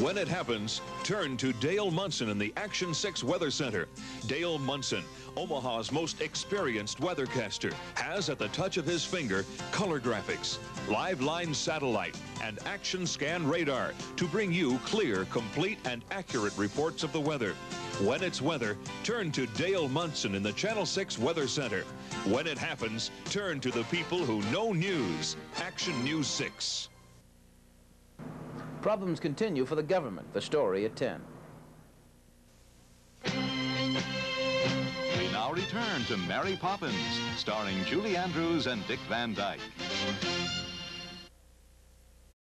When it happens, turn to Dale Munson in the Action 6 Weather Center. Dale Munson, Omaha's most experienced weathercaster, has at the touch of his finger color graphics, live line satellite, and action scan radar to bring you clear, complete, and accurate reports of the weather. When it's weather, turn to Dale Munson in the Channel 6 Weather Center. When it happens, turn to the people who know news. Action News 6. Problems continue for the government. The story at 10. We now return to Mary Poppins, starring Julie Andrews and Dick Van Dyke.